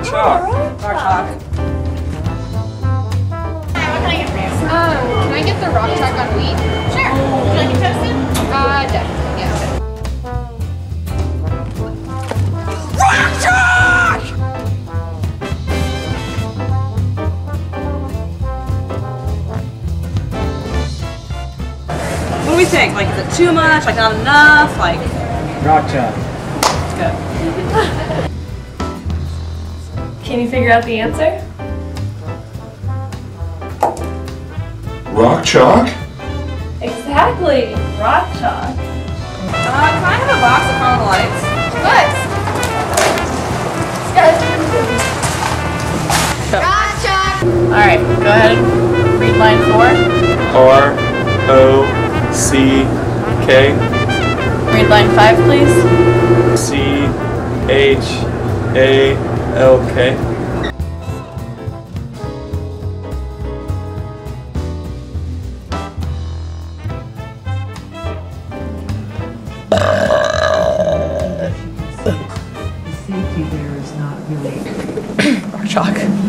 chalk. Rock chalk. Um, can I get the rock chalk on wheat? Sure. Would you like it toasted? Uh, definitely, yeah. What do we think? Like, is it too much? Like, not enough? Like, Rock chalk. it's good. Can you figure out the answer? Rock chalk? Exactly. Rock chalk. Uh, can I have a box of caramel lights? What? Rock chalk! All right, go ahead. Read line four. R O C K Read line five, please. C H A L K. The safety there is not really Rock chalk.